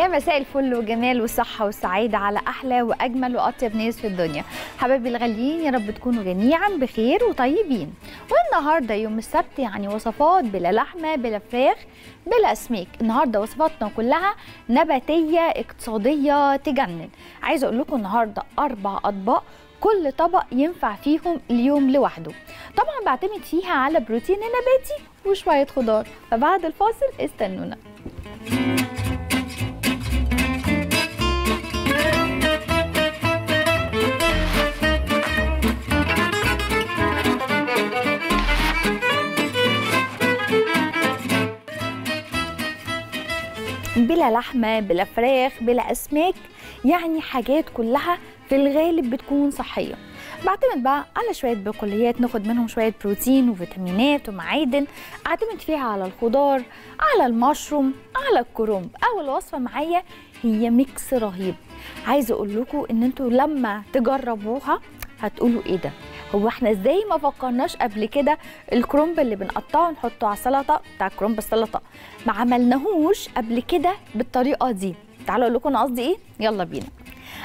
يا مساء الفل والجمال والصحة والسعادة على أحلى وأجمل وأطيب ناس في الدنيا. حبايبي الغاليين يا رب تكونوا جميعا بخير وطيبين. والنهاردة يوم السبت يعني وصفات بلا لحمة بلا فراخ بلا أسماك. النهاردة وصفاتنا كلها نباتية اقتصادية تجنن. عايزة أقول لكم النهاردة أربع أطباق كل طبق ينفع فيهم اليوم لوحده. طبعا بعتمد فيها على بروتين نباتي وشوية خضار. فبعد الفاصل استنونا. بلا لحمة بلا فراخ بلا أسماك يعني حاجات كلها في الغالب بتكون صحية. بعتمد بقى على شوية بقوليات ناخد منهم شوية بروتين وفيتامينات ومعادن أعتمد فيها على الخضار على المشروم على الكرنب اول وصفه معايا هي ميكس رهيب. عايزة أقول لكم إن أنتوا لما تجربوها هتقولوا إيه ده؟ هو إحنا إزاي ما فكرناش قبل كده الكرنب اللي بنقطعه نحطه على السلطة بتاع كرنب السلطة؟ ما عملناهوش قبل كده بالطريقة دي. تعالوا أقول لكم أنا قصدي إيه؟ يلا بينا.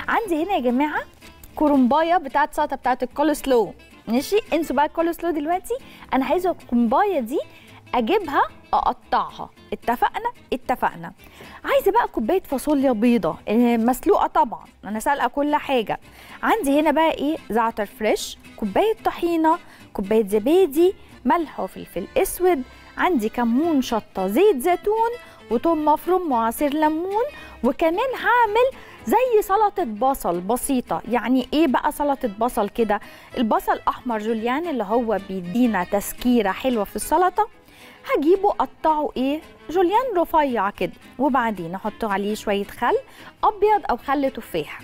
عندي هنا يا جماعة كرنبايه بتاعت سلطه بتاعت الكول سلو ماشي؟ انسوا بقى الكول سلو دلوقتي أنا عايزة الكرنبايه دي أجيبها أقطعها. اتفقنا؟ اتفقنا. عايزة بقى كوباية فاصوليا بيضة آه، مسلوقة طبعا. أنا سالقة كل حاجة. عندي هنا بقى إيه؟ زعتر fresh كوباية طحينة كوباية زبادي ملح وفلفل أسود. عندي كمون شطة زيت زيتون وثوم مفروم وعصير ليمون وكمان هعمل زي سلطة بصل بسيطة. يعني إيه بقى سلطة بصل كده؟ البصل احمر جوليان اللي هو بيدينا تسكيرة حلوة في السلطة. هجيبه قطعه إيه؟ جوليان رفيع كده. وبعدين أحط عليه شوية خل أبيض أو خل تفاح.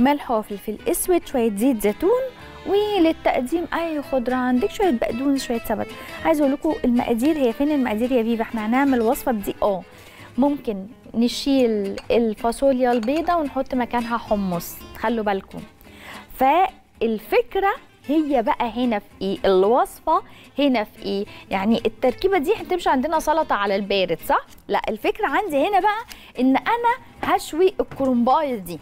ملح وفلفل أسود شوية زيت زيتون وللتقديم أي خضرة. عندك شوية بقدونس شوية سبت عايزة أقول لكم المقادير هي فين؟ المقادير يا بيبي. إحنا هنعمل وصفة بدي آه ممكن نشيل الفاصوليا البيضاء ونحط مكانها حمص. خلوا بالكم. فالفكرة هي بقى هنا في إيه الوصفة هنا في إيه يعني التركيبة دي هتمشي عندنا سلطة على البارد صح؟ لا الفكرة عندي هنا بقى إن أنا هشوي الكرنبايه دي.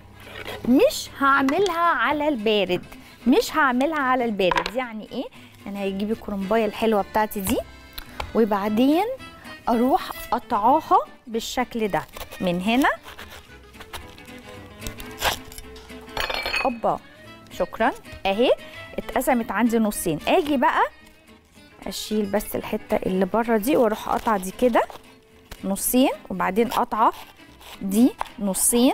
مش هعملها على البارد مش هعملها على البارد. يعني إيه؟ أنا هجيب الكرنبايه الحلوة بتاعتي دي وبعدين أروح قطعاها بالشكل ده. من هنا. أوبا شكرا. أهي. اتقسمت عندي نصين. آجي بقى أشيل بس الحتة اللي بره دي وأروح قطعه دي كده نصين وبعدين قطعه دي نصين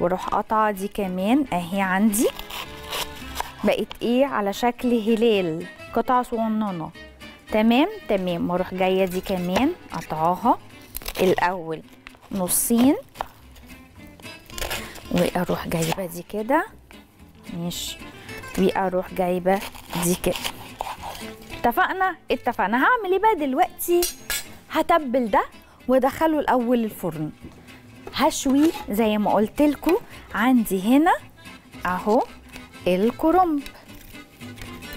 وأروح قطعه دي كمان أهي عندي. بقت إيه؟ على شكل هلال قطعه صغننة. تمام؟ تمام. وأروح جاية دي كمان قطعاها الأول نصين وأروح جايبة دي كده. ماشي. وأروح جايبة دي كده اتفقنا؟ اتفقنا. هعمل إيه بقى دلوقتي؟ هتبل ده وأدخله الأول الفرن. هشوي زي ما قلت لكم عندي هنا أهو الكرنب.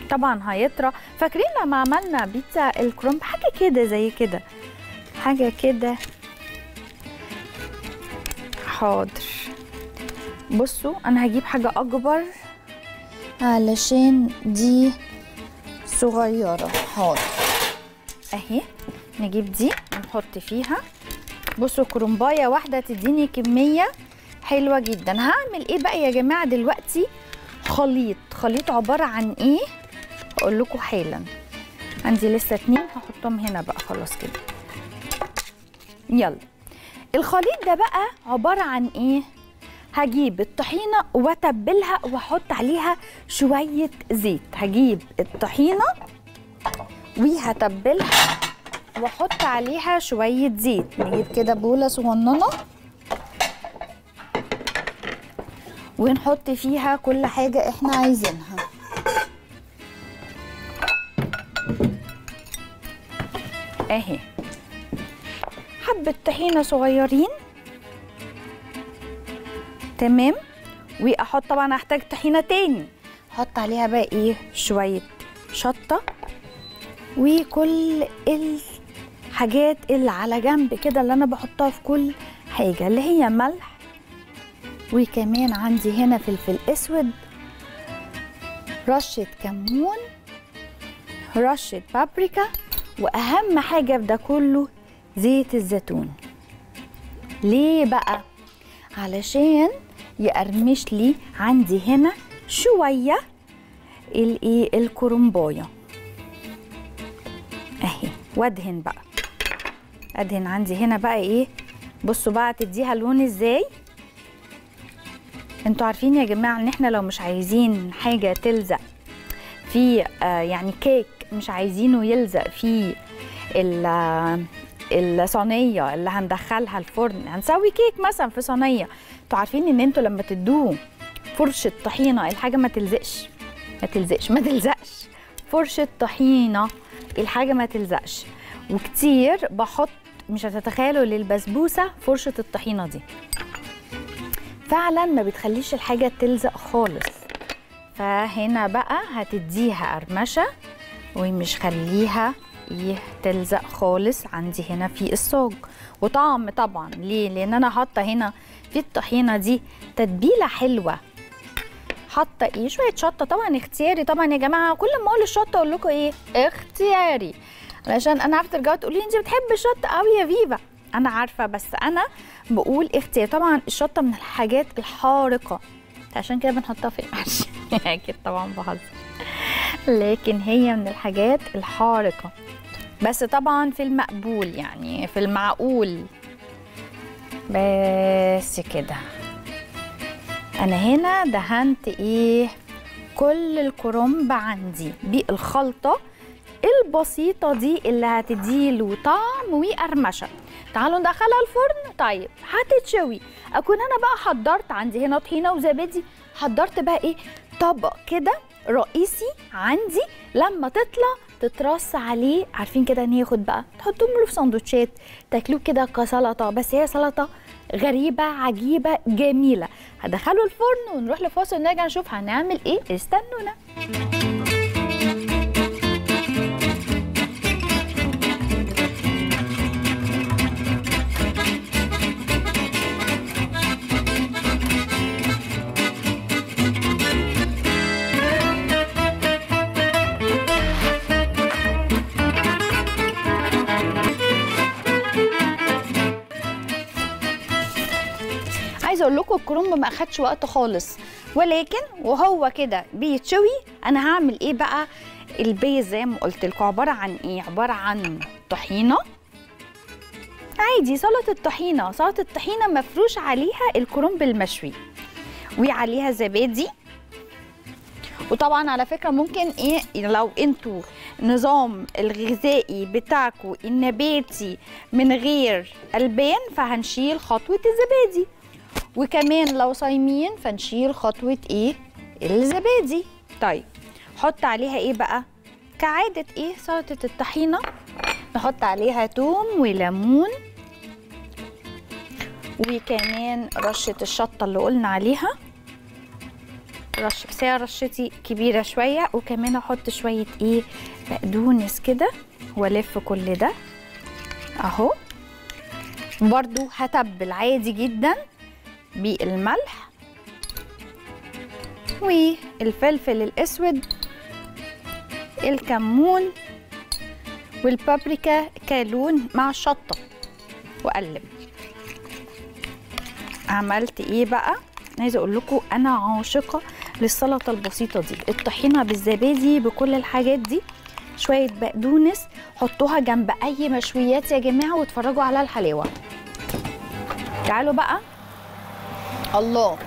طبعا هيطرى. فاكرين لما عملنا بيتزا الكرنب؟ حاجة كده زي كده. حاجة كده. حاضر. بصوا أنا هجيب حاجة أكبر. علشان دي صغيرة. حاضر. أهي نجيب دي ونحط فيها. بصوا كرنبايه واحدة تديني كمية حلوة جدا. هعمل إيه بقى يا جماعة دلوقتي؟ خليط. خليط عبارة عن إيه؟ أقول لكم حالا. عندي لسه اتنين هحطهم هنا بقى. خلاص كده. يلا. الخليط ده بقى عبارة عن إيه؟ هجيب الطحينة واتبلها وأحط عليها شوية زيت. هجيب الطحينة وهتبلها وأحط عليها شوية زيت. نجيب كده بولة صغننة ونحط فيها كل حاجة إحنا عايزينها. أهي. حبة طحينة صغيرين. تمام؟ وأحط طبعا هحتاج طحينة تاني. أحط عليها بقى إيه؟ شوية شطة وكل الحاجات اللي على جنب كده اللي أنا بحطها في كل حاجة اللي هي ملح وكمان عندي هنا فلفل أسود رشة كمون رشة بابريكا وأهم حاجة في ده كله زيت الزيتون. ليه بقى؟ علشان يقرمش لي عندي هنا شوية الايه الكرنباية. أهي وادهن بقى. أدهن عندي هنا بقى إيه؟ بصوا بقى تديها لون إزاي؟ أنتوا عارفين يا جماعة إن إحنا لو مش عايزين حاجة تلزق في آه يعني كيك مش عايزينه يلزق في الصينية اللي هندخلها الفرن. هنسوي كيك مثلا في صينية. أنتوا عارفين ان أنتوا لما تدوه فرشة طحينة الحاجة ما تلزقش. ما تلزقش ما تلزقش. فرشة طحينة الحاجة ما تلزقش. وكتير بحط مش هتتخيلوا للبسبوسة فرشة الطحينة دي. فعلا ما بتخليش الحاجة تلزق خالص. فهنا بقى هتديها قرمشة ومش خليها إيه تلزق خالص. عندي هنا في الصاج. وطعم طبعا. ليه؟ لأن أنا حاطة هنا في الطحينة دي. تتبيلة حلوة. حاطة إيه؟ شوية شطة طبعا اختياري طبعا يا جماعة. كل ما أقول الشطة أقول لكم إيه؟ اختياري. علشان أنا عارفة ترجعوا تقولوا لي انت بتحبي الشطة قوي يا فيفا. أنا عارفة بس أنا بقول اختيار طبعا الشطة من الحاجات الحارقة. عشان كده بنحطها في المحشي أكيد طبعا بهزر. لكن هي من الحاجات الحارقة. بس طبعا في المقبول يعني في المعقول. بس كده. أنا هنا دهنت إيه؟ كل الكرنب عندي. بالخلطه البسيطة دي اللي هتديله طعم وقرمشة. تعالوا ندخلها الفرن. طيب هتتشوي. أكون أنا بقى حضرت عندي هنا طحينة وزبادي. حضرت بقى إيه؟ طبق كده رئيسي عندي. لما تطلع تترص عليه. عارفين كده إن ياخد بقى تحطوه له في سندوتشات تاكلوه كده كسلطة بس هي سلطة غريبة عجيبة جميلة. هدخله الفرن ونروح لفاصل ونرجع نشوف هنعمل إيه. استنونا. أقول لكم الكرنب ما اخدش وقت خالص. ولكن وهو كده بيتشوي أنا هعمل إيه بقى؟ البيز زي ما قلت لكم عبارة عن إيه؟ عبارة عن طحينة. عادي سلطة الطحينه سلطة الطحينه مفروش عليها الكرنب المشوي. وعليها زبادي. وطبعا على فكرة ممكن إيه لو أنتوا نظام الغذائي بتاعكم النباتي من غير البان فهنشيل خطوة الزبادي. وكمان لو صايمين فنشيل خطوة إيه؟ الزبادي. طيب حط عليها إيه بقى؟ كعادة إيه؟ سلطة الطحينة. نحط عليها توم وليمون. وكمان رشة الشطة اللي قلنا عليها. رشه بس هي رشتي كبيرة شوية. وكمان أحط شوية إيه؟ بقدونس كده. وألف كل ده. أهو. برضو هتبل عادي جدا. بالملح والفلفل الأسود الكمون والبابريكا كلون مع الشطه وأقلب. عملت إيه بقى؟ عايزة أقول لكم أنا عاشقة للسلطة البسيطة دي. الطحينة بالزبادي بكل الحاجات دي. شوية بقدونس حطوها جنب أي مشويات يا جماعة واتفرجوا على الحلاوة. تعالوا بقى. الله.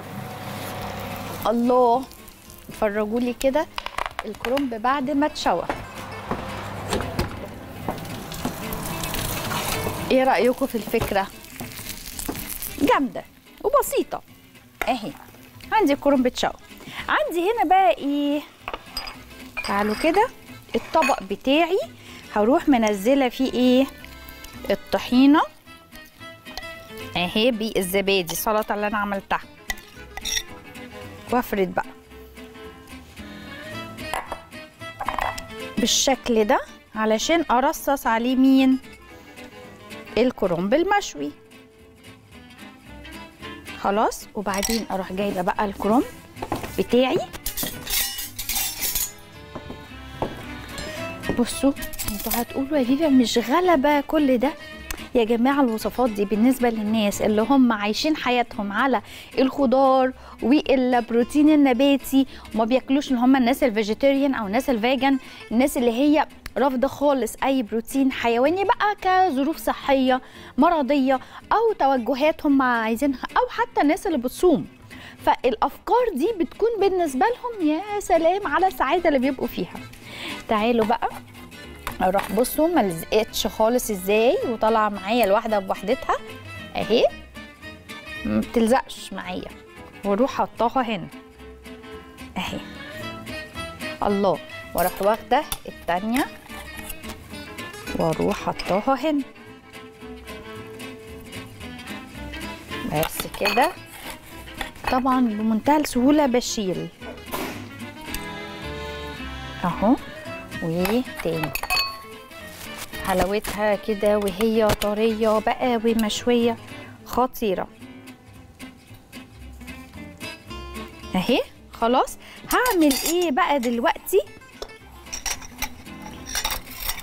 الله. اتفرجوا لي كده. الكرنب بعد ما اتشوى. إيه رأيكم في الفكرة؟ جامدة وبسيطة. اهي. عندي الكرنب اتشوى. عندي هنا بقى إيه تعالوا كده. الطبق بتاعي. هروح منزلة فيه إيه؟ الطحينة. اهي بالزبادي السلطه اللي أنا عملتها. وافرد بقى. بالشكل ده علشان أرصص عليه مين؟ الكرنب المشوي. خلاص وبعدين أروح جايبة بقى الكرنب بتاعي. بصوا أنتوا هتقولوا يا فيفا مش غلبة كل ده. يا جماعة الوصفات دي بالنسبة للناس اللي هم عايشين حياتهم على الخضار والبروتين النباتي وما بياكلوش اللي هم الناس ال vegetarian أو الناس ال vegan الناس اللي هي رافضة خالص أي بروتين حيواني بقى كظروف صحية مرضية أو توجهات هم عايزينها أو حتى الناس اللي بتصوم. فالأفكار دي بتكون بالنسبة لهم يا سلام على السعادة اللي بيبقوا فيها. تعالوا بقى أروح بصوا ما لزقتش خالص إزاي وطالعة معايا الواحده بوحدتها اهي. ما بتلزقش معايا. وأروح حطاها هنا. اهي. الله. وأروح واخدة التانية. وأروح حطاها هنا. بس كده. طبعا بمنتهى السهولة بشيل. اهو. وتاني. حلاوتها كده وهي طرية بقى ومشوية خطيرة. أهي خلاص. هعمل إيه بقى دلوقتي؟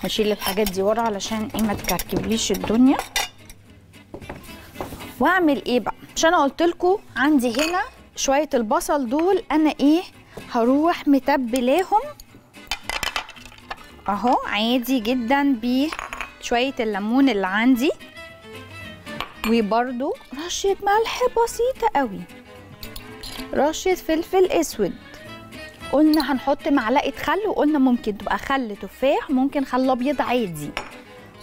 هشيل الحاجات دي ورا علشان إيه ما تكركبليش الدنيا. وأعمل إيه بقى؟ عشان قلت لكم عندي هنا شوية البصل دول أنا إيه؟ هروح متبلاهم أهو عادي جدا بشويه الليمون اللي عندي. وبرده رشة ملح بسيطة قوي. رشة فلفل أسود. قلنا هنحط معلقة خل وقلنا ممكن تبقى خل تفاح ممكن خل أبيض عادي.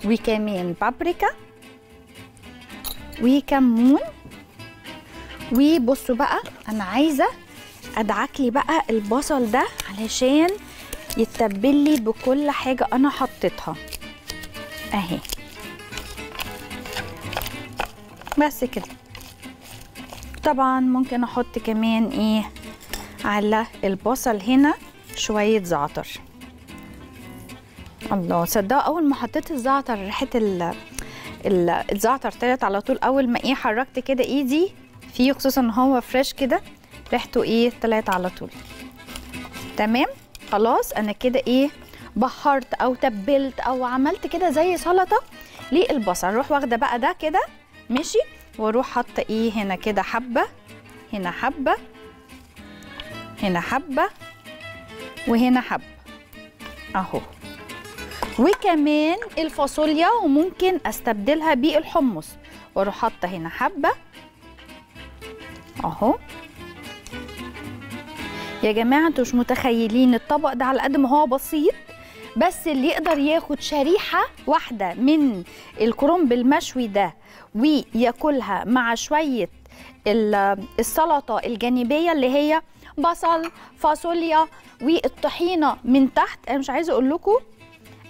وكمان بابريكا. وكمون. وبصوا بقى أنا عايزة أدعك لي بقى البصل ده علشان يتبل لي بكل حاجة أنا حطيتها. أهي. بس كده. طبعا ممكن أحط كمان إيه؟ على البصل هنا شوية زعتر. الله صدق أول ما حطيت الزعتر ريحة ال ال- الزعتر طلعت على طول. أول ما إيه حركت كده إيدي فيه خصوصا إن هو فريش كده ريحته إيه طلعت على طول. تمام؟ خلاص أنا كده إيه بحرت أو تبلت أو عملت كده زي سلطة للبصل. أروح واخدة بقى ده كده ماشي؟ وأروح حاطة إيه هنا كده حبة هنا حبة هنا حبة وهنا حبة. أهو. وكمان الفاصوليا وممكن أستبدلها بالحمص وأروح حاطة هنا حبة. أهو. يا جماعة أنتوا مش متخيلين الطبق ده على قد ما هو بسيط بس اللي يقدر ياخد شريحة واحدة من الكرنب المشوي ده وياكلها مع شوية ال- السلطة الجانبية اللي هي بصل فاصوليا والطحينة من تحت. أنا مش عايزة أقول لكم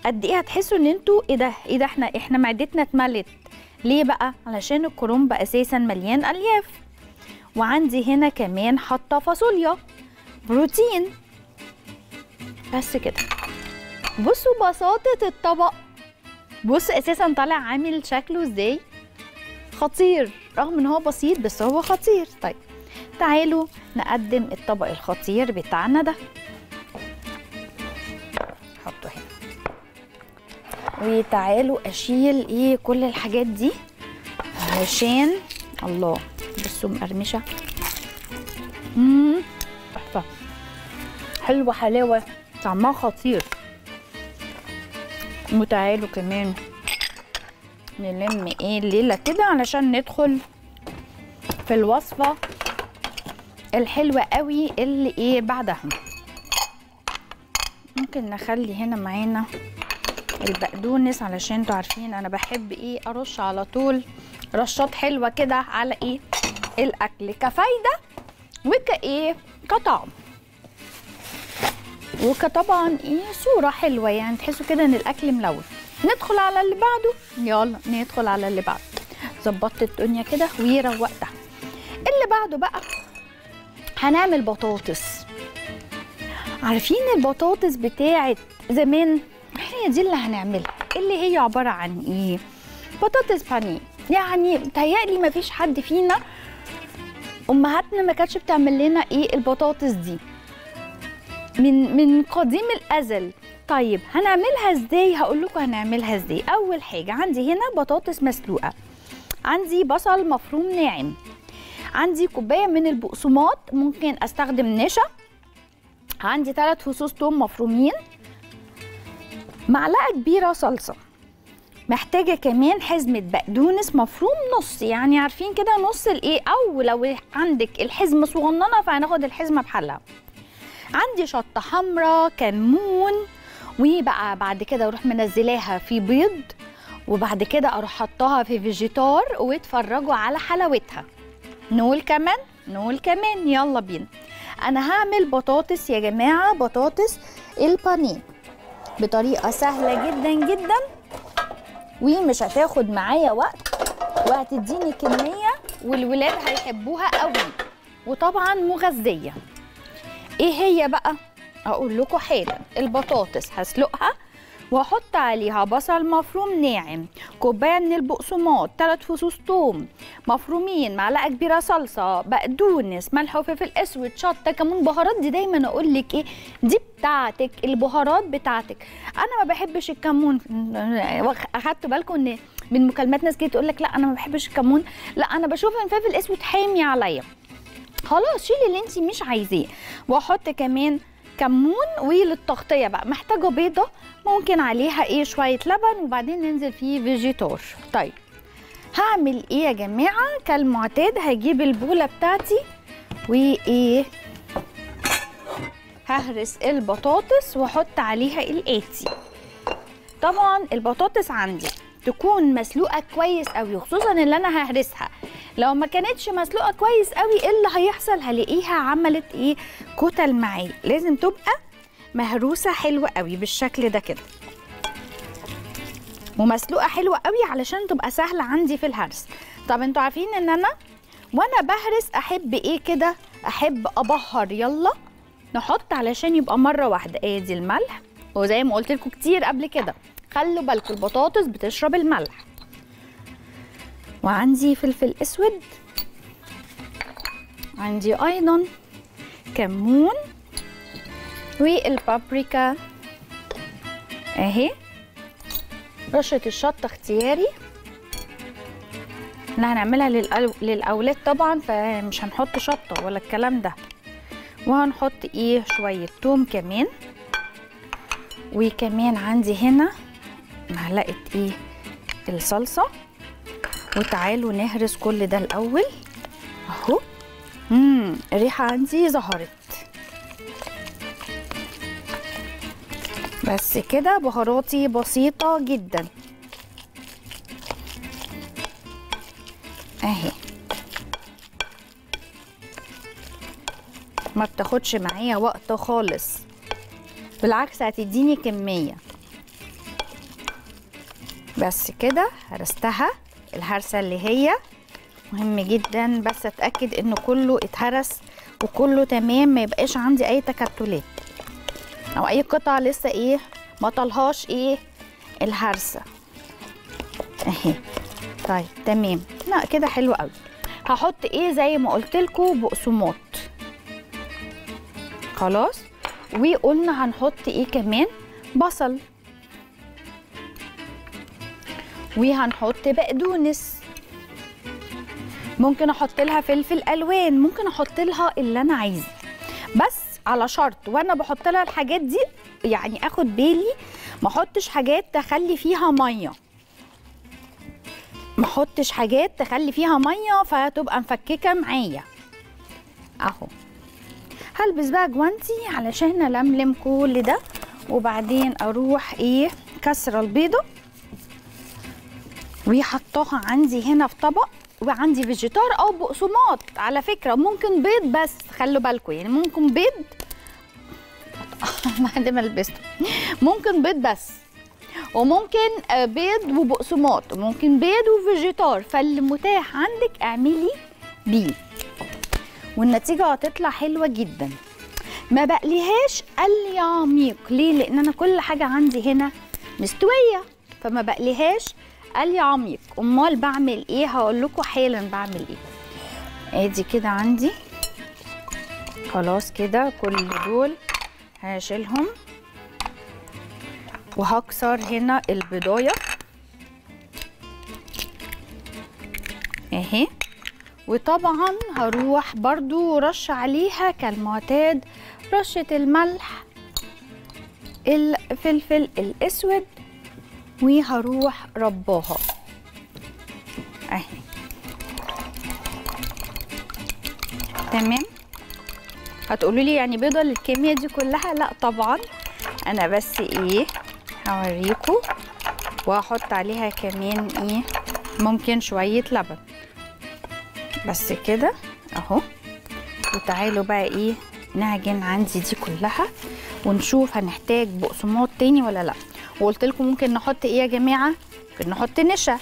قد إيه هتحسوا إن أنتوا إيه ده؟ إيه ده؟ إحنا إحنا معدتنا اتملت. ليه بقى؟ علشان الكرنب أساسا مليان ألياف. وعندي هنا كمان حاطة فاصوليا. بروتين بس كده. بصوا بساطه الطبق. بص أساسا طالع عامل شكله إزاي؟ خطير رغم إن هو بسيط بس هو خطير. طيب تعالوا نقدم الطبق الخطير بتاعنا ده. حطه هنا. وتعالوا أشيل إيه كل الحاجات دي؟ علشان الله بصوا مقرمشة. حلوة حلاوة طعمها خطير. وتعالوا كمان. نلم إيه الليلة كده علشان ندخل في الوصفة الحلوة قوي اللي إيه بعدها. ممكن نخلي هنا معانا البقدونس علشان أنتوا عارفين أنا بحب إيه أرش على طول رشات حلوة كده على إيه الأكل. كفايدة وكإيه كطعم. وكطبعا إيه صورة حلوة يعني تحسوا كده إن الأكل ملون. ندخل على اللي بعده. يلا ندخل على اللي بعده. ظبطت الدنيا كده وروقتها. اللي بعده بقى هنعمل بطاطس. عارفين البطاطس بتاعت زمان؟ هي دي اللي هنعملها. اللي هي عبارة عن إيه؟ بطاطس بانيه. يعني متهيألي مفيش حد فينا أمهاتنا ما كانتش بتعمل لنا إيه البطاطس دي. من من قديم الأزل. طيب هنعملها إزاي؟ هقول لكم هنعملها إزاي. أول حاجة عندي هنا بطاطس مسلوقة. عندي بصل مفروم ناعم. عندي كوباية من البقسماط ممكن أستخدم نشا. عندي ثلاث فصوص توم مفرومين. معلقة كبيرة صلصة. محتاجة كمان حزمة بقدونس مفروم نص. يعني عارفين كده نص الإيه؟ أو لو عندك الحزمة صغننة فهناخد الحزمة بحالها عندي شطة حمراء كمون وبقى بعد كده أروح منزلاها في بيض وبعد كده أروح حطاها في فيجيتار واتفرجوا على حلاوتها. نقول كمان؟ نقول كمان. يلا بينا. أنا هعمل بطاطس يا جماعة بطاطس البانيه بطريقة سهلة جدا جدا ومش هتاخد معايا وقت وهتديني كمية والولاد هيحبوها قوي وطبعا مغذية. إيه هي بقى؟ أقول لكم حالا. البطاطس هسلقها واحط عليها بصل مفروم ناعم كوباية من البقسماط ثلاث فصوص توم مفرومين معلقة كبيرة صلصة بقدونس ملح وفلفل أسود شطة كمون بهارات. دي دايما أقول لك إيه؟ دي بتاعتك البهارات بتاعتك. أنا ما بحبش الكمون. اخدتوا بالكم إن من مكالمات ناس كده تقول لك لا أنا ما بحبش الكمون. لا أنا بشوف إن الفلفل الاسود حامي عليا. خلاص شيلي اللي انت مش عايزاه. واحط كمان كمون وللتغطيه بقى. محتاجة بيضة ممكن عليها إيه؟ شوية لبن وبعدين ننزل فيه فيجيتار طيب هعمل إيه يا جماعة؟ كالمعتاد هجيب البولة بتاعتي وايه؟ ههرس البطاطس واحط عليها الآتي. طبعا البطاطس عندي تكون مسلوقة كويس قوي خصوصا اللي أنا ههرسها. لو ما كانتش مسلوقة كويس قوي إيه اللي هيحصل؟ هلاقيها عملت إيه؟ كتل معايا. لازم تبقى مهروسة حلوة قوي بالشكل ده كده. ومسلوقة حلوة قوي علشان تبقى سهلة عندي في الهرس. طب أنتوا عارفين إن أنا وأنا بهرس أحب إيه كده؟ أحب أبهر. يلا نحط علشان يبقى مرة واحدة. آدي الملح. وزي ما قلت لكم كتير قبل كده خلوا بالكم البطاطس بتشرب الملح. وعندي فلفل أسود. عندي أيضا كمون والبابريكا. أهي. رشة الشطة اختياري. اللي هنعملها. للأولاد طبعا فمش هنحط شطة ولا الكلام ده. وهنحط إيه؟ شوية توم كمان. وكمان عندي هنا معلقة إيه؟ الصلصة. وتعالوا نهرس كل ده الأول. أهو. امم الريحة عندي ظهرت. بس كده بهاراتي بسيطة جدا. أهي. ما بتاخدش معايا وقت خالص. بالعكس هتديني كمية. بس كده هرستها. الهرسة اللي هي. مهم جدا بس أتأكد إن كله اتهرس وكله تمام ما يبقاش عندي أي تكتلات أو أي قطعه لسه إيه ما طلهاش إيه الهرسة. أهي. طيب تمام. لا كده حلو قوي هحط إيه زي ما قلت لكم بقسماط. خلاص؟ وقلنا هنحط إيه كمان؟ بصل. وهنحط بقدونس ممكن أحط لها فلفل ألوان ممكن أحط لها اللي أنا عايزه. بس على شرط وأنا بحط لها الحاجات دي يعني آخد بالي ما أحطش حاجات تخلي فيها مية. ما أحطش حاجات تخلي فيها مية فتبقى مفككة معايا. أهو. هلبس بقى جوانتي علشان ألملم كل ده وبعدين أروح إيه كسره البيضة. وحطاها عندي هنا في طبق وعندي فيجيتار أو بقسماط. على فكرة ممكن بيض بس خلوا بالكم. يعني ممكن بيض بعد ما لبسته. ممكن بيض بس وممكن بيض وبقسماط وممكن بيض وفيجيتار. فالمتاح عندك اعملي بيه. والنتيجة هتطلع حلوة جدا. ما بقليهاش قلي عميق ليه؟ لأن أنا كل حاجة عندي هنا مستوية. فما بقليهاش قلي عميق أمال بعمل إيه؟ هقول لكم حالا بعمل إيه. آدي كده عندي. خلاص كده كل دول هشيلهم. وهكسر هنا البضاية. أهي. وطبعا هروح برضو رش عليها كالمعتاد رشة الملح الفلفل الأسود وهروح رباها. أهي. تمام؟ هتقولوا لي يعني بيضة للكميه دي كلها؟ لا طبعا. أنا بس إيه هوريكم وهحط عليها كمان إيه ممكن شوية لبن. بس كده أهو. وتعالوا بقى إيه نعجن عندي دي كلها ونشوف هنحتاج بقسماط تاني ولا لأ. وقلت لكم ممكن نحط إيه يا جماعة؟ ممكن نحط نشا.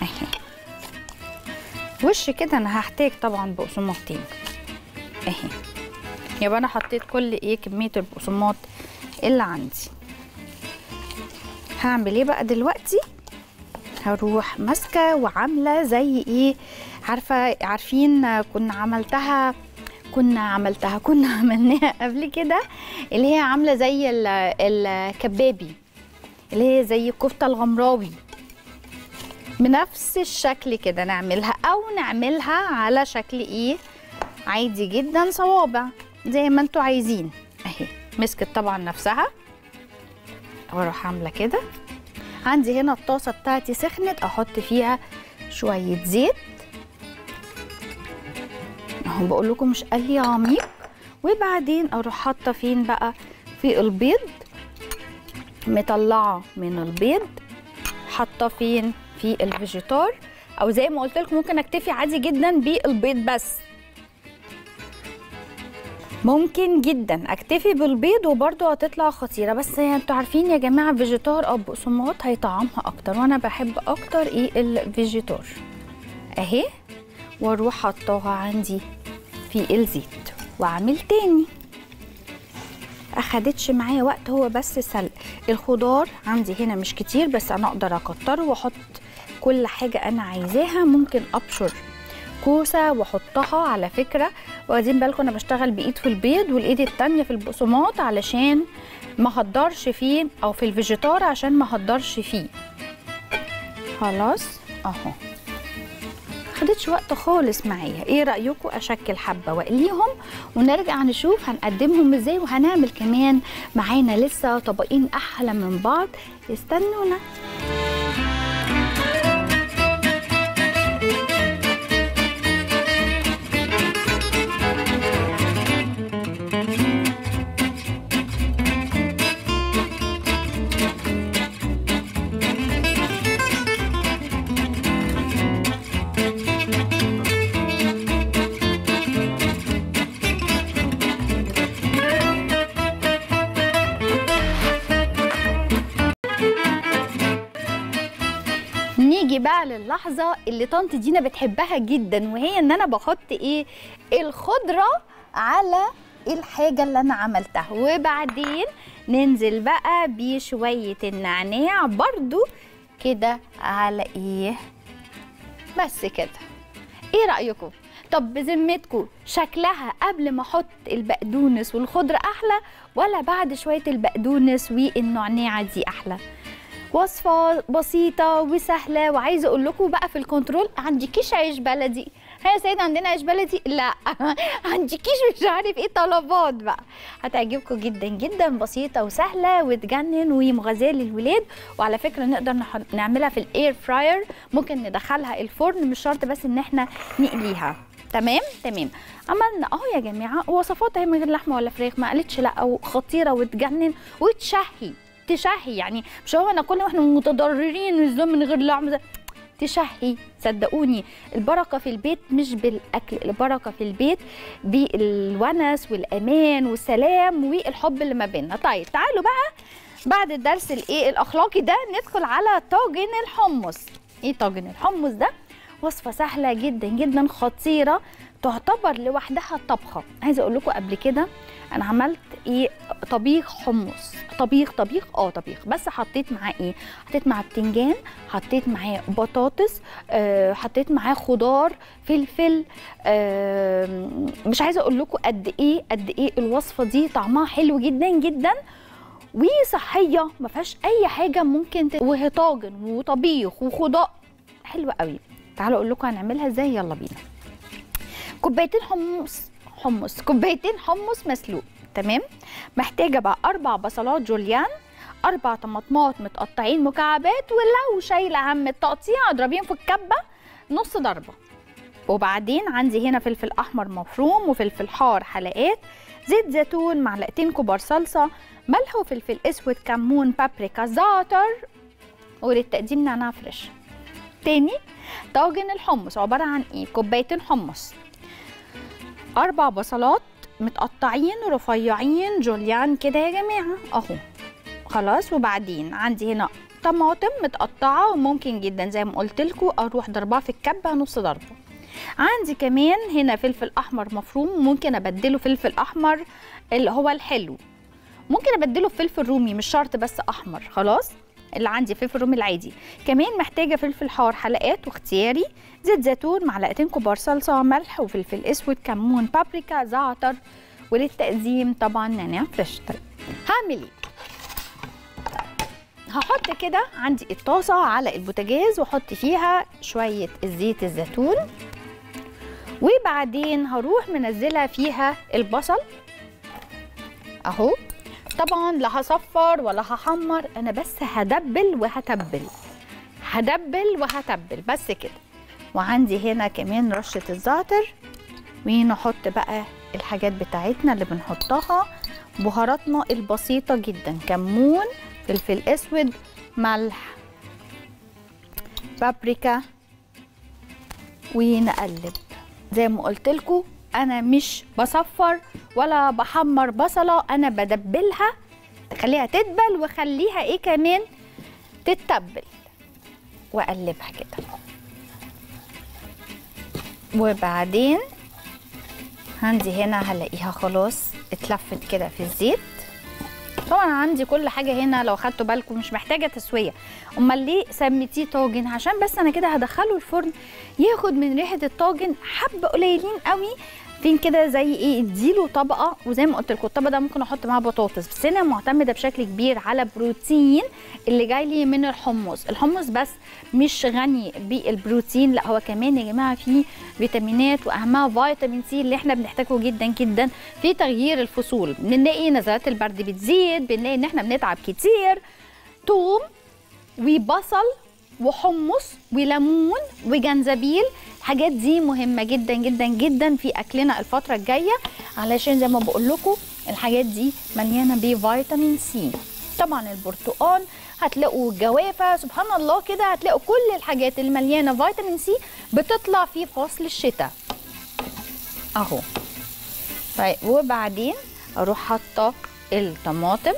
وش كده؟ أنا هحتاج طبعا بقسماط تاني اهي يبقى أنا حطيت كل إيه؟ كمية البقسماط اللي عندي. هعمل إيه بقى دلوقتي؟ هروح ماسكة وعاملة زي إيه؟ عارفه عارفين كنا عملتها كنا عملتها كنا عملناها قبل كده اللي هي عاملة زي ال- الكبابي اللي هي زي الكفتة الغمراوي. بنفس الشكل كده نعملها أو نعملها على شكل إيه؟ عادي جدا صوابع زي ما أنتوا عايزين. أهي مسكت طبعا نفسها. وأروح عاملة كده. عندي هنا الطاسة بتاعتي سخنت أحط فيها شوية زيت. اهو بقول لكم مش قلي عميق. وبعدين أروح حاطة فين بقى؟ في البيض. مطلعة من البيض. حاطة فين؟ في الفيجيتار. أو زي ما قلت لكم ممكن أكتفي عادي جدا بالبيض بس. ممكن جدا أكتفي بالبيض وبرده هتطلع خطيرة. بس أنتوا عارفين يا جماعة فيجيتار أو بقسماط هيطعمها أكتر وأنا بحب أكتر إيه؟ الفيجيتار. أهي. وأروح حطاها عندي في الزيت. وأعمل تاني. أخدتش معايا وقت هو بس سلق. الخضار عندي هنا مش كتير بس أنا أقدر أكتره وأحط كل حاجة أنا عايزاها. ممكن أبشر كوسة وأحطها على فكرة. واخدين بالكم أنا بشتغل بإيد في البيض والإيد التانية في البقسماط علشان ما هدرش فيه أو في الفيجيتار عشان ما هدرش فيه. خلاص؟ أهو. خدتش وقت خالص معايا. إيه رايكم أشكل حبة وأقليهم ونرجع نشوف هنقدمهم إزاي وهنعمل كمان معانا لسه طبقين أحلى من بعض. استنونا. للحظة اللي طنط دينا بتحبها جدا وهي إن أنا بحط إيه؟ الخضرة على الحاجة اللي أنا عملتها. وبعدين ننزل بقى بشوية النعناع برضو كده على إيه؟ بس كده. إيه رأيكم؟ طب بذمتكم شكلها قبل ما أحط البقدونس والخضرة أحلى ولا بعد شوية البقدونس والنعناع دي أحلى؟ وصفة بسيطة وسهلة وعايزة أقول لكم بقى في الكنترول عندكيش عيش بلدي. ها يا سيدة عندنا عيش بلدي؟ لا. عندكيش مش عارف إيه طلبات بقى. هتعجبكم جدا جدا بسيطة وسهلة وتجنن ومغذية للولاد. وعلى فكرة نقدر نعملها في الإير فراير. ممكن ندخلها الفرن مش شرط بس إن إحنا نقليها. تمام؟ تمام. عملنا أهو يا جماعة وصفات. أهي من غير لحمة ولا فراخ ما قالتش لا وخطيرة وتجنن وتشهي. تشهي يعني مش هو ناكلها وإحنا متضررين إزاي من غير لحمه تشهي صدقوني. البركة في البيت مش بالأكل البركة في البيت بالونس والأمان والسلام والحب اللي ما بيننا. طيب تعالوا بقى بعد الدرس الإيه الأخلاقي ده ندخل على طاجن الحمص. إيه طاجن الحمص ده؟ وصفة سهلة جدا جدا خطيرة تعتبر لوحدها طبخة. عايزة أقول لكم قبل كده أنا عملت إيه؟ طبيخ حمص. طبيخ طبيخ آه طبيخ. بس حطيت معاه إيه؟ حطيت معاه بتنجان حطيت معاه بطاطس آه حطيت معاه خضار فلفل آه مش عايزة أقول لكم قد إيه قد إيه الوصفة دي طعمها حلو جدا جدا. وصحية ما فيهاش اي حاجة ممكن ت... وهي طاجن وطبيخ وخضار. حلوة قوي. تعالوا أقول لكم هنعملها إزاي. يلا بينا. كوبايتين حمص. حمص. كوبايتين حمص مسلوق. تمام؟ محتاجة بقى أربع بصلات جوليان أربع طماطمات متقطعين مكعبات ولو شايله هم التقطيع. أضربيهم في الكبة نص ضربة. وبعدين عندي هنا فلفل أحمر مفروم وفلفل حار حلقات زيت زيتون معلقتين كبار صلصة ملح وفلفل أسود كمون بابريكا زعتر وللتقديم نعناع فريش. تاني؟ طاجن الحمص عبارة عن إيه؟ كوبايتين حمص. أربع بصلات متقطعين رفيعين جوليان كده يا جماعة. أهو. خلاص وبعدين عندي هنا طماطم متقطعة وممكن جدا زي ما قلت لكم أروح ضربها في الكبة نص ضربة. عندي كمان هنا فلفل أحمر مفروم ممكن أبدله فلفل أحمر اللي هو الحلو. ممكن أبدله بفلفل رومي مش شرط بس أحمر. خلاص؟ اللي عندي فلفل رومي العادي. كمان محتاجة فلفل حار حلقات واختياري زيت زيتون معلقتين كبار صلصة ملح وفلفل أسود كمون بابريكا زعتر وللتقديم طبعا نعناع fresh طيب هعمل إيه؟ هحط كده عندي الطاسة على البوتاجاز وأحط فيها شوية الزيت الزيتون. وبعدين هروح منزلة فيها البصل. أهو. طبعا لا هصفر ولا هحمر أنا بس هدبل وهتبل. هدبل وهتبل بس كده. وعندي هنا كمان رشة الزعتر. ونحط بقى الحاجات بتاعتنا اللي بنحطها. بهاراتنا البسيطة جدا كمون فلفل أسود ملح بابريكا ونقلب. زي ما قلت لكم أنا مش بصفر ولا بحمر بصلة أنا بدبلها خليها تدبل وخليها إيه كمان؟ تتبل وأقلبها كده. وبعدين عندي هنا هلاقيها خلاص اتلفت كده في الزيت. طبعا عندي كل حاجة هنا لو خدتوا بالكم مش محتاجة تسوية. أمال ليه سميتيه طاجن؟ عشان بس أنا كده هدخله الفرن ياخد من ريحة الطاجن حبة قليلين قوي فين كده زي إيه؟ اديله طبقة وزي ما قلت لكم الطبق ده ممكن أحط معاه بطاطس. بس أنا معتمدة بشكل كبير على بروتين اللي جاي لي من الحمص. الحمص بس مش غني بالبروتين لا هو كمان يا جماعة فيه فيتامينات وأهمها فيتامين سي اللي إحنا بنحتاجه جدا جدا في تغيير الفصول. بنلاقي نزلات البرد بتزيد بنلاقي إن إحنا بنتعب كتير. توم وبصل وحمص وليمون وجنزبيل. الحاجات دي مهمة جدا جدا جدا في أكلنا الفترة الجاية. علشان زي ما بقول لكم الحاجات دي مليانة بفيتامين سي. طبعا البرتقال هتلاقوا الجوافة سبحان الله كده هتلاقوا كل الحاجات اللي مليانه فيتامين سي بتطلع في فصل الشتاء. أهو. طيب وبعدين أروح حاطه الطماطم.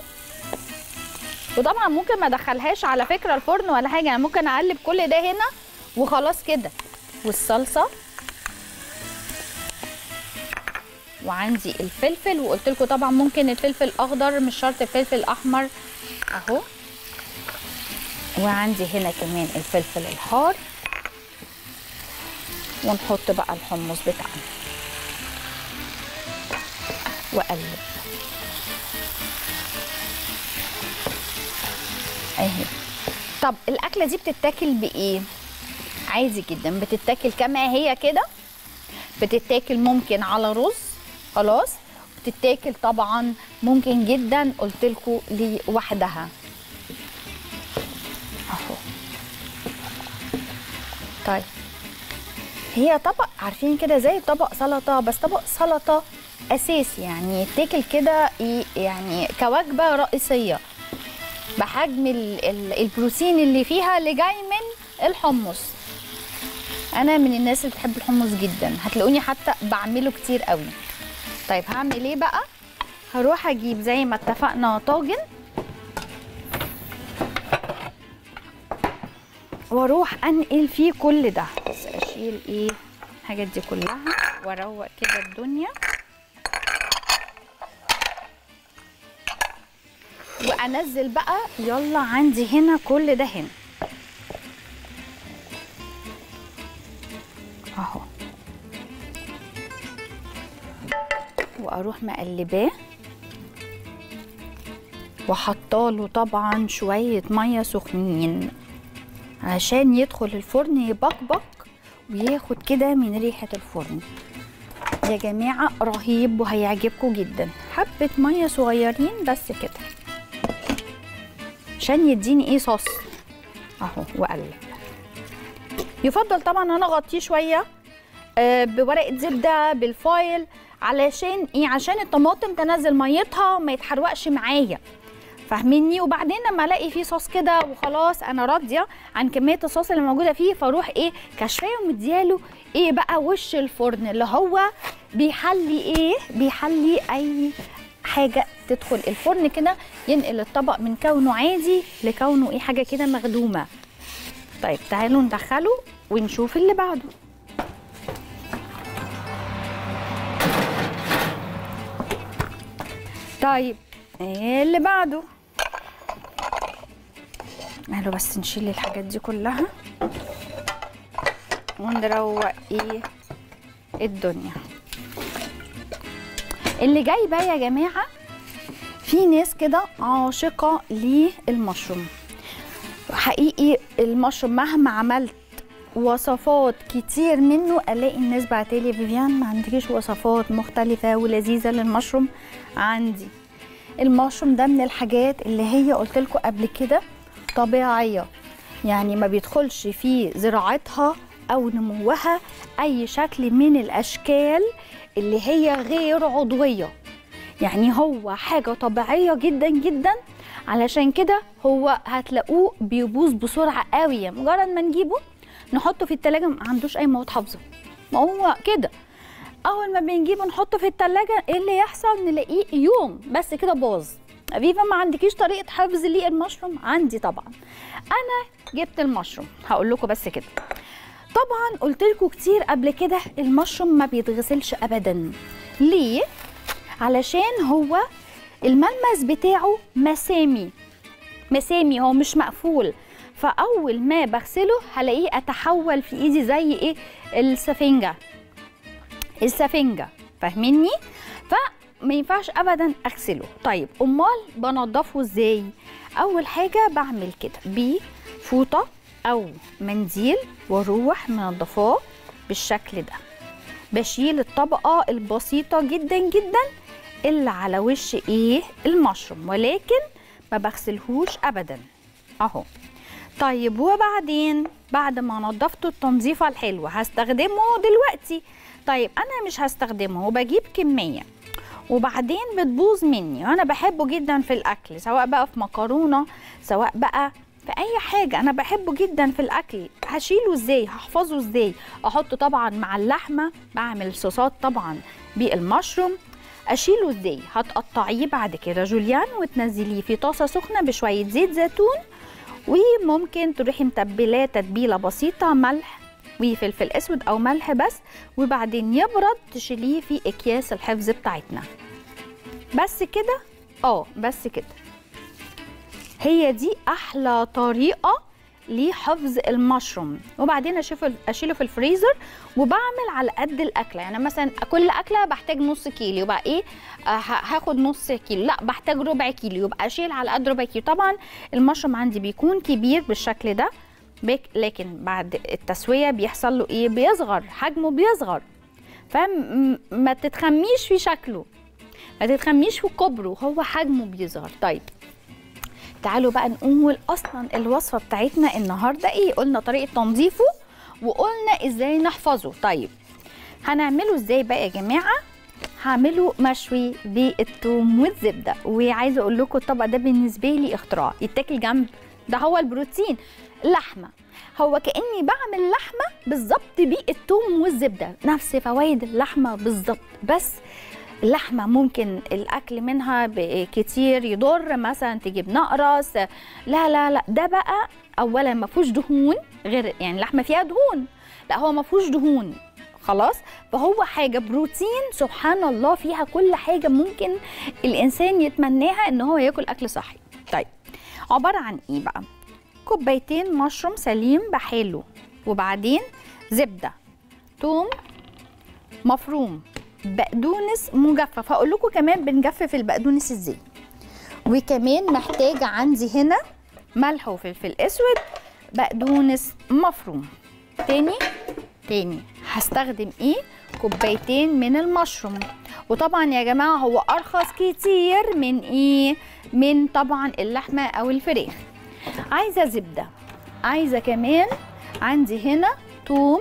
وطبعا ممكن ما ادخلهاش على فكرة الفرن ولا حاجة يعني ممكن اقلب كل ده هنا وخلاص كده. والصلصة. وعندي الفلفل وقلت لكم طبعا ممكن الفلفل أخضر مش شرط الفلفل احمر أهو. وعندي هنا كمان الفلفل الحار. ونحط بقى الحمص بتاعنا. وأقلب. أهي. طب الأكلة دي بتتاكل بإيه؟ عادي جدا بتتاكل كما هي كده؟ بتتاكل ممكن على رز خلاص. بتتاكل طبعا ممكن جدا قلت لكم لوحدها أهو. طيب. هي طبق عارفين كده زي طبق سلطة بس طبق سلطة أساسي يعني يتاكل كده يعني كوجبة رئيسية. بحجم ال ال البروتين اللي فيها اللي جاي من الحمص. أنا من الناس اللي بتحب الحمص جدا. هتلاقوني حتى بعمله كتير قوي. طيب هعمل إيه بقى؟ هروح أجيب زي ما اتفقنا طاجن. وأروح أنقل فيه كل ده. بس أشيل إيه؟ الحاجات دي كلها. وأروق كده الدنيا. وانزل بقى يلا عندي هنا كل ده هنا. اهو. وأروح مقلباه. وحطاله طبعا شوية مية سخنين عشان يدخل الفرن يبقبق وياخد كده من ريحة الفرن. يا جماعة رهيب وهيعجبكم جدا. حبة مية صغيرين بس كده. عشان يديني إيه صوص؟ اهو واقلب يفضل طبعا أنا أغطيه شوية آه، بورقة زبدة بالفايل علشان إيه؟ عشان الطماطم تنزل ميتها ما يتحرقش معايا. فاهميني وبعدين لما ألاقي فيه صوص كده وخلاص أنا راضية عن كمية الصوص اللي موجودة فيه فأروح إيه؟ كشفاه ومدياله إيه بقى؟ وش الفرن اللي هو بيحلي إيه؟ بيحلي أي حاجة تدخل الفرن كده ينقل الطبق من كونه عادي لكونه إيه حاجة كده مخدومة. طيب تعالوا ندخله ونشوف اللي بعده. طيب إيه اللي بعده. قالوا بس نشيل الحاجات دي كلها ونروق إيه الدنيا. اللي جاي بقى يا جماعة في ناس كده عاشقة للمشروم. حقيقي المشروم مهما عملت وصفات كتير منه ألاقي الناس بعتلي فيفيان ما عندكيش وصفات مختلفة ولذيذة للمشروم؟ عندي. المشروم ده من الحاجات اللي هي قلت لكم قبل كده طبيعية. يعني ما بيدخلش في زراعتها أو نموها أي شكل من الأشكال اللي هي غير عضوية. يعني هو حاجة طبيعية جدا جدا. علشان كده هو هتلاقوه بيبوظ بسرعة قوي. مجرد ما نجيبه نحطه في التلاجة ما عندوش أي مواد حافظة. ما هو كده. أول ما بنجيبه نحطه في التلاجة إيه اللي يحصل؟ نلاقيه يوم بس كده باظ. فيفا ما عندكيش طريقة حفظ ليه المشروم؟ عندي طبعا. أنا جبت المشروم. هقول لكم بس كده. طبعا قلت لكم كتير قبل كده المشروم ما بيتغسلش ابدا. ليه؟ علشان هو الملمس بتاعه مسامي. مسامي هو مش مقفول. فأول ما بغسله هلاقيه أتحول في إيدي زي إيه؟ السفنجة. السفنجة. فاهميني؟ فما ينفعش ابدا أغسله. طيب أمال بنضفه إزاي؟ أول حاجة بعمل كده. بفوطه أو منديل وأروح منضفاه بالشكل ده. بشيل الطبقة البسيطة جدا جدا اللي على وش إيه؟ المشروم. ولكن ما بغسلهوش ابدا. أهو. طيب وبعدين بعد ما نضفته التنظيفة الحلوة هستخدمه دلوقتي. طيب أنا مش هستخدمه وبجيب كمية. وبعدين بتبوظ مني. وأنا بحبه جدا في الأكل سواء بقى في مكرونة سواء بقى في أي حاجة. أنا بحبه جدا في الأكل. هشيله إزاي؟ هحفظه إزاي؟ أحطه طبعا مع اللحمة. بعمل صوصات طبعا بالمشروم أشيله إزاي؟ هتقطعيه بعد كده جوليان وتنزليه في طاسة سخنة بشوية زيت زيتون. وممكن تروحي متبلاه تتبيلة بسيطة ملح وفلفل أسود أو ملح بس. وبعدين يبرد تشيليه في أكياس الحفظ بتاعتنا. بس كده؟ آه بس كده. هي دي أحلى طريقة لحفظ المشروم. وبعدين أشيله في الفريزر وبعمل على قد الأكلة. يعني مثلا كل أكلة بحتاج نص كيلو. يبقى إيه؟ آه هاخد نص كيلو. لأ بحتاج ربع كيلو. يبقى أشيل على قد ربع كيلو. طبعا المشروم عندي بيكون كبير بالشكل ده لكن بعد التسوية بيحصل له إيه؟ بيصغر. حجمه بيصغر. فما تتخميش في شكله. ما تتخميش في كبره. هو حجمه بيصغر. طيب. تعالوا بقى نقول أصلا الوصفة بتاعتنا النهارده إيه؟ قلنا طريقة تنظيفه وقلنا إزاي نحفظه. طيب هنعمله إزاي بقى يا جماعة؟ هعمله مشوي بالثوم والزبدة. وعايزة أقول لكم الطبق ده بالنسبة لي اختراع يتاكل جنب. ده هو البروتين لحمة. هو كأني بعمل لحمة بالظبط بالثوم والزبدة. نفس فوائد اللحمة بالظبط بس اللحمه ممكن الأكل منها كتير يضر مثلا تجيب نقرس. لا لا لا ده بقى اولا ما فيهوش دهون غير يعني اللحمه فيها دهون. لا هو ما فيهوش دهون خلاص؟ فهو حاجة بروتين سبحان الله فيها كل حاجة ممكن الإنسان يتمناها إن هو ياكل أكل صحي. طيب عبارة عن إيه بقى؟ كوبايتين مشروم سليم بحاله وبعدين زبدة توم مفروم. بقدونس مجفف. هقول لكم كمان بنجفف البقدونس إزاي. وكمان محتاجه عندي هنا ملح وفلفل أسود بقدونس مفروم. تاني؟ تاني. هستخدم إيه؟ كوبايتين من المشروم. وطبعا يا جماعة هو أرخص كتير من إيه؟ من طبعا اللحمة أو الفراخ. عايزة زبدة. عايزة كمان عندي هنا توم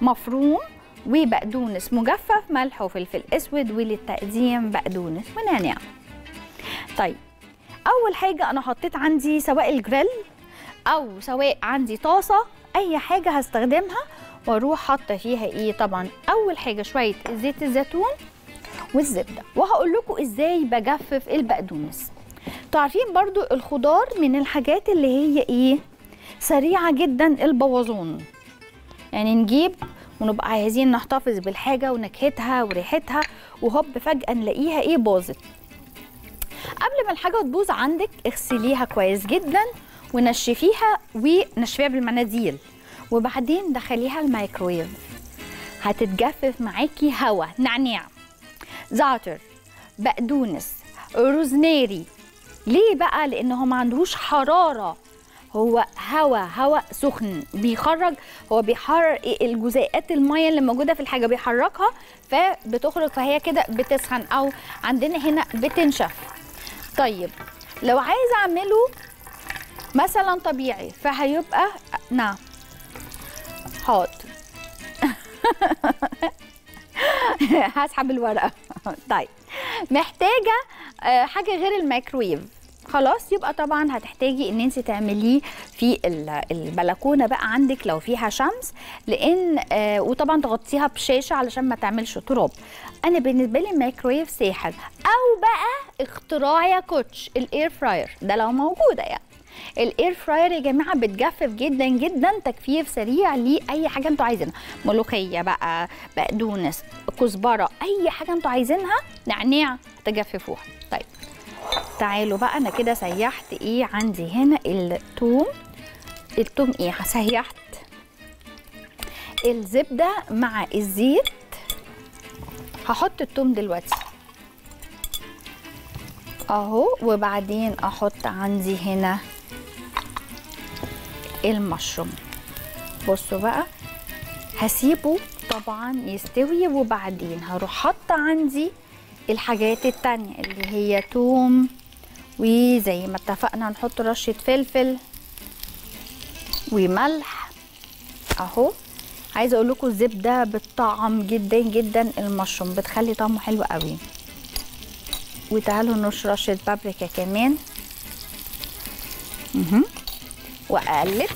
مفروم. وبقدونس مجفف ملح وفلفل أسود وللتقديم بقدونس ونعناع طيب أول حاجة أنا حطيت عندي سواء الجريل أو سواء عندي طاسة أي حاجة هستخدمها وأروح حاطة فيها إيه؟ طبعا أول حاجة شوية زيت الزيتون والزبدة. وهقول لكم إزاي بجفف البقدونس. تعرفين برضو الخضار من الحاجات اللي هي إيه؟ سريعة جدا البوظان يعني نجيب ونبقى عايزين نحتفظ بالحاجة ونكهتها وريحتها وهوب فجأة نلاقيها إيه باظت. قبل ما الحاجة تبوظ عندك اغسليها كويس جدا ونشفيها ونشفيها بالمناديل وبعدين دخليها الميكرويف. هتتجفف معاكي هوا نعناع زعتر بقدونس روزماري. ليه بقى؟ لأن هو ما عندهوش حرارة. هو هوا هوا سخن. بيخرج هو بيحرر الجزيئات المية اللي موجودة في الحاجة بيحركها فبتخرج فهي كده بتسخن أو عندنا هنا بتنشف. طيب لو عايزه أعمله مثلا طبيعي فهيبقى نعم. حاضر. هسحب الورقة. طيب محتاجة آه، حاجة غير الميكرويف. خلاص يبقى طبعا هتحتاجي إن أنت تعمليه في ال- البلكونة بقى عندك لو فيها شمس لأن آه وطبعا تغطيها بشاشة علشان ما تعملش تراب. أنا بالنسبة لي الميكرويف ساحر أو بقى اختراع يا كوتش ال air fryer. ده لو موجودة يعني. ال air fryer يا جماعة بتجفف جدا جدا تجفيف سريع لأي حاجة أنتوا عايزينها. ملوخية بقى بقدونس كزبرة أي حاجة أنتوا عايزينها نعناع تجففوها. طيب. تعالوا بقى أنا كده سيحت إيه عندي هنا؟ الثوم الثوم إيه؟ سيحت الزبدة مع الزيت. هحط الثوم دلوقتي أهو وبعدين أحط عندي هنا المشروم. بصوا بقى هسيبه طبعا يستوي وبعدين هروح حاطة عندي الحاجات التانية اللي هي توم وزي ما اتفقنا نحط رشة فلفل وملح. أهو. عايزة أقول لكم الزبده بتطعم جدا جدا المشروم بتخلي طعمه حلو قوي. وتعالوا نرش رشة بابريكا كمان. مهم. وأقلب.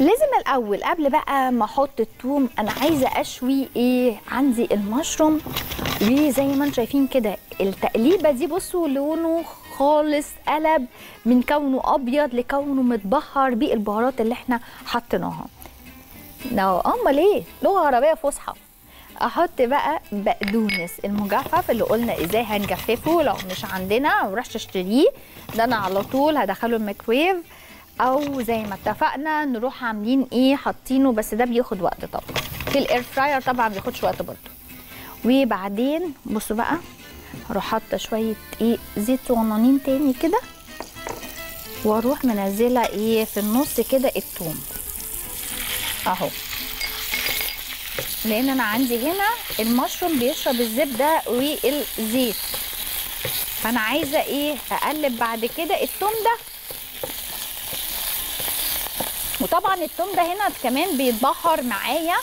لازم الأول قبل بقى ما أحط الثوم أنا عايزة أشوي إيه؟ عندي المشروم وزي ما أنتم شايفين كده التقليبة دي بصوا لونه خالص قلب من كونه أبيض لكونه متبهر بالبهارات اللي إحنا حطيناها. أمال إيه؟ لغة عربية فصحى. أحط بقى بقدونس المجفف اللي قلنا إزاي هنجففه لو مش عندنا نروحش اشتريه ده أنا على طول هدخله الميكرويف. أو زي ما اتفقنا نروح عاملين إيه حاطينه بس ده بياخد وقت طبعا. في الاير فراير طبعا بياخدش وقت برضه. وبعدين بصوا بقى هروح حاطة شوية إيه زيت صغننين تاني كده وأروح منزلة إيه في النص كده الثوم أهو. لأن أنا عندي هنا المشروم بيشرب الزبده والزيت. فأنا عايزة إيه أقلب بعد كده الثوم ده وطبعا الثوم ده هنا كمان بيتبخر معايا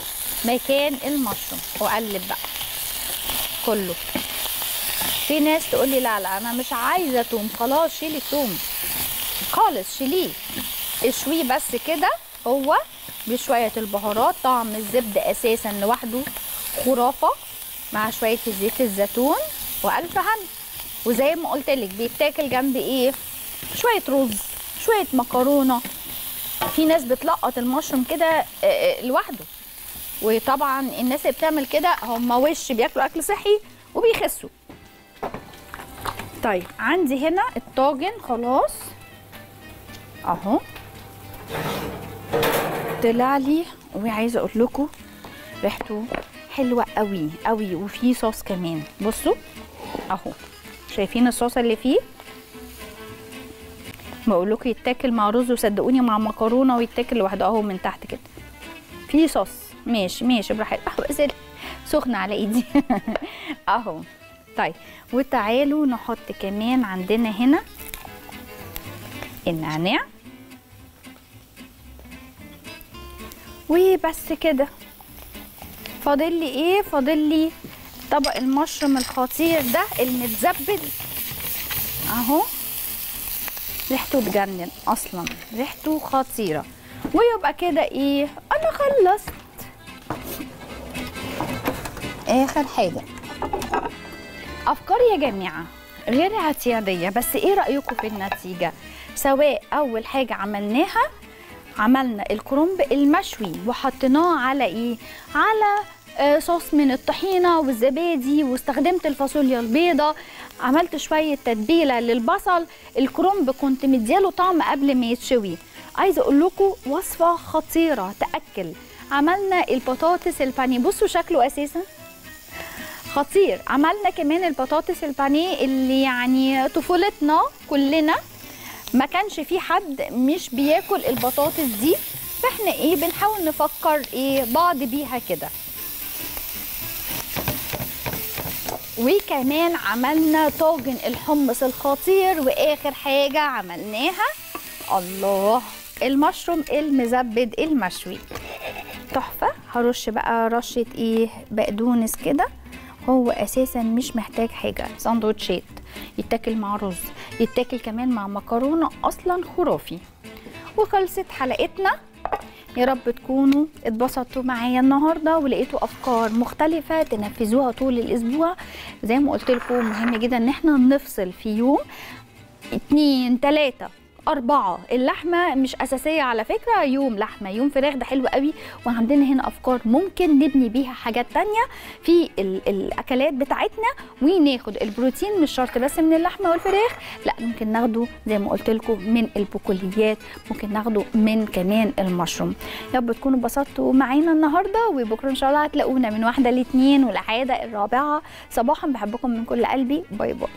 مكان المشروم. وأقلب بقى. كله. في ناس تقول لي لا لا أنا مش عايزة توم. خلاص شيلي التوم. خالص شيليه. اشويه بس كده. هو بشوية البهارات. طعم الزبده أساسا لوحده. خرافة. مع شوية زيت الزيتون وألف هنا. وزي ما قلت لك بيتاكل جنب إيه؟ شوية رز شوية مكرونة في ناس بتلقط المشروم كده آه، آه، لوحده. وطبعا الناس اللي بتعمل كده هم وش بياكلوا أكل صحي وبيخسوا. طيب عندي هنا الطاجن خلاص. أهو. طلع لي وعايزة أقول لكم ريحته حلوة قوي قوي وفيه صوص كمان. بصوا أهو. شايفين الصوص اللي فيه؟ بقول لكم يتاكل مع رز وصدقوني مع مكرونة ويتاكل لوحده. أهو من تحت كده. في صوص. ماشي ماشي براحتك. أهو بس سخنه على إيدي. أهو. طيب. وتعالوا نحط كمان عندنا هنا النعناع. وبس كده. فاضل لي إيه؟ فاضل لي طبق المشروم الخطير ده المتزبد أهو. ريحته تجنن أصلا ريحته خطيرة. ويبقى كده إيه؟ أنا خلصت. آخر حاجة. أفكار يا جماعة غير اعتيادية بس إيه رأيكم في النتيجة؟ سواء أول حاجة عملناها عملنا الكرنب المشوي وحطيناه على إيه؟ على آه، صوص من الطحينة والزبادي واستخدمت الفاصوليا البيضاء. عملت شوية تتبيلة للبصل الكرنب كنت مدياله طعم قبل ما يتشوي. عايزة أقول لكم وصفة خطيرة تأكل. عملنا البطاطس البانيه. بصوا شكله أساسا. خطير. عملنا كمان البطاطس البانيه اللي يعني طفولتنا كلنا. ما كانش في حد مش بياكل البطاطس دي. فإحنا إيه بنحاول نفكر إيه بعض بيها كده. وكمان عملنا طاجن الحمص الخطير وآخر حاجة عملناها الله المشروم المزبد المشوي. تحفة. هرش بقى رشة إيه بقدونس كده. هو أساسا مش محتاج حاجة سندوتشات يتاكل مع رز يتاكل كمان مع مكرونة أصلا خرافي. وخلصت حلقتنا. يا رب تكونوا اتبسطتوا معايا النهارده ولقيتوا أفكار مختلفة تنفذوها طول الأسبوع. زي ما قلت لكم مهم جدا إن إحنا نفصل في يوم اتنين تلاتة. أربعة. اللحمة مش أساسية على فكرة يوم لحمة يوم فراخ ده حلو قوي. وعندنا هنا أفكار ممكن نبني بيها حاجات تانية في ال- الأكلات بتاعتنا وناخد البروتين مش شرط بس من اللحمة والفراخ. لا ممكن ناخده زي ما قلت لكم من البقوليات ممكن ناخده من كمان المشروم. يا رب تكونوا اتبسطتوا معانا النهارده وبكرة إن شاء الله هتلاقونا من واحدة لاثنين والعادة الرابعة. صباحا بحبكم من كل قلبي. باي باي.